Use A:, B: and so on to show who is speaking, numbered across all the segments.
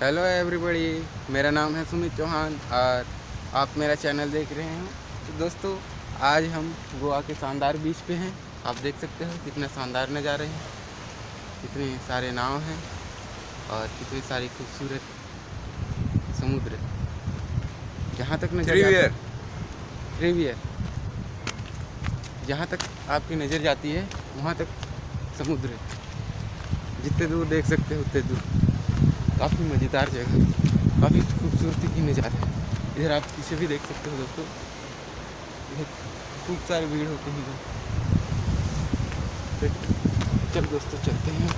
A: Hello everybody मेरा नाम है सुमित चौहान और आप मेरा चैनल देख रहे हैं। तो दोस्तों आज हम गोवा के शानदार बीच पे हैं। आप देख सकते हो कितने शानदार नज़ारे हैं। कितने सारे नाव हैं और कितने सारी खूबसूरत समुद्र। जहाँ तक नज़र
B: Trivier.
A: ट्रिवियर जहाँ तक आपकी नज़र जाती है वहाँ तक समुद्र जितने दूर देख सकते हो उतने दूर। काफ़ी मज़ेदार जगह काफ़ी खूबसूरती की नज़ारा है। इधर आप पीछे भी देख सकते हो दोस्तों। खूब सारी भीड़ होती है इधर। चल दोस्तों, चलते हैं।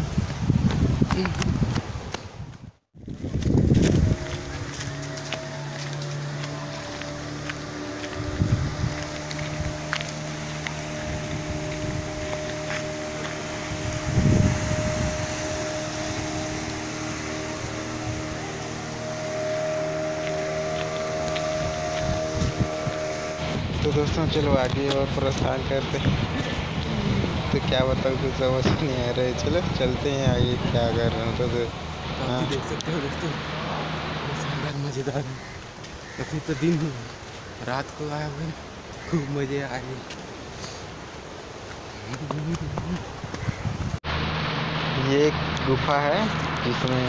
A: तो दोस्तों चलो आगे और प्रस्थान करते हैं। तो क्या बताऊँ कुछ समझ नहीं आ रहा है। चलो चलते हैं आगे क्या कर रहे हैं। तो, तो हाँ। देख सकते हो दोस्तों मज़ेदार है। अभी तो दिन ही रात को आया हुए खूब मज़े आ रहे ये एक गुफा है जिसमें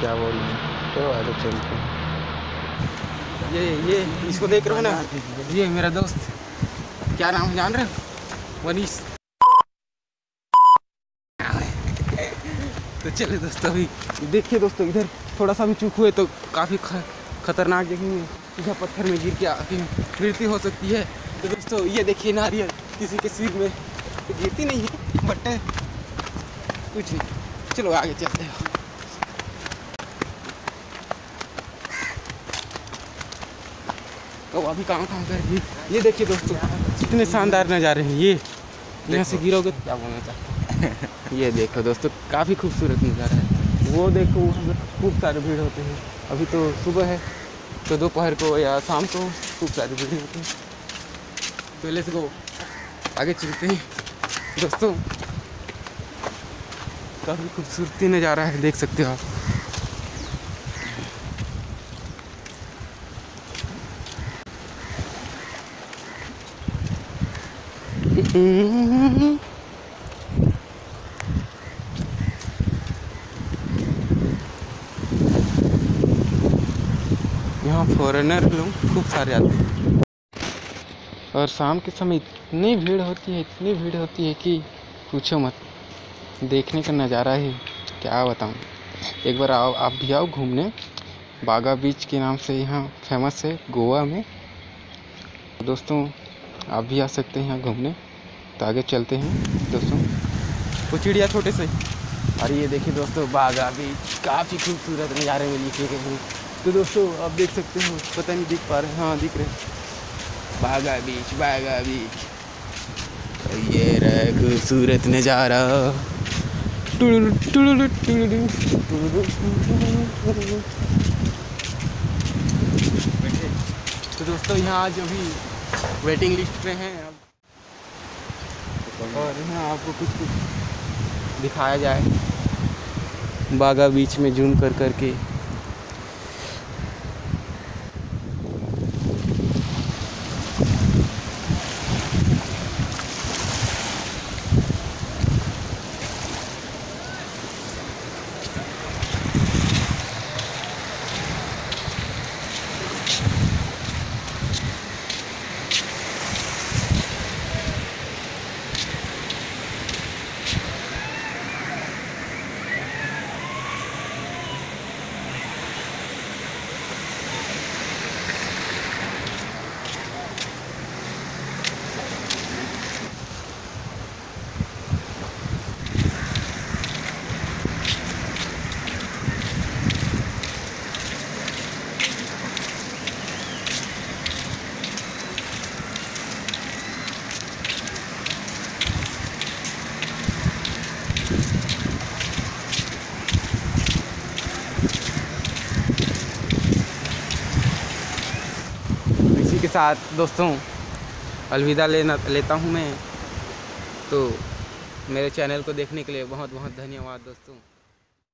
A: क्या बोल रहे हैं तो आगे चलते हैं। ये ये, इसको देख रहे हो ना? ये मेरा दोस्त। क्या नाम जान रहे हो? वनीस तो चले दोस्तों, अभी देखिए दोस्तों, इधर थोड़ा सा भी चूक हुए तो काफ़ी खतरनाक जगह है इधर पत्थर में गिर के आपकी मृत्यु हो सकती है। तो दोस्तों, ये देखिए नारियल किसी के सिर में गिरती नहीं है, बट कुछ नहीं। चलो आगे चलते हैं। तो अभी काम काम कर ये ये देखिए दोस्तों कितने शानदार नज़ारे हैं ये। यहाँ से गिरोगे तो क्या बोलना चाहते हैं? ये देखो दोस्तों काफ़ी खूबसूरत नज़ारा है। वो देखो वहाँ पे खूब सारे भीड़ होते हैं। अभी तो सुबह है तो दोपहर को या शाम को खूब सारी भीड़ होती है। तो लेट्स गो आगे चलते हैं। दोस्तों काफ़ी खूबसूरती नज़ारा है देख सकते हो आप। यहाँ फॉरेनर लोग खूब सारे आते हैं। और शाम के समय इतनी भीड़ होती है, इतनी भीड़ होती है कि पूछो मत। देखने का नज़ारा ही क्या बताऊँ। एक बार आओ, आप भी आओ घूमने। बागा बीच के नाम से यहाँ फ़ेमस है, गोवा में। दोस्तों, आप भी आ सकते हैं यहाँ घूमने। तो आगे चलते हैं, दोस्तों। वो चिड़िया छोटे से। और ये देखिए दोस्तों, बागा बीच काफ़ी खूबसूरत नज़ारे में लिखे गए हैं तो दोस्तों, आप देख सकते हो, पता नहीं दिख पा रहे हाँ। दिख रहे बाघा बीच बाघा बीच ये रहा खूबसूरत नज़ारा। तो दोस्तों, यहाँ आज अभी वेटिंग लिस्ट पे हैं। और यहाँ आपको कुछ कुछ दिखाया जाए। बागा बीच में जूम कर कर साथ, दोस्तों, अलविदा लेना, लेता हूँ मैं। तो मेरे चैनल को देखने के लिए बहुत बहुत धन्यवाद, दोस्तों।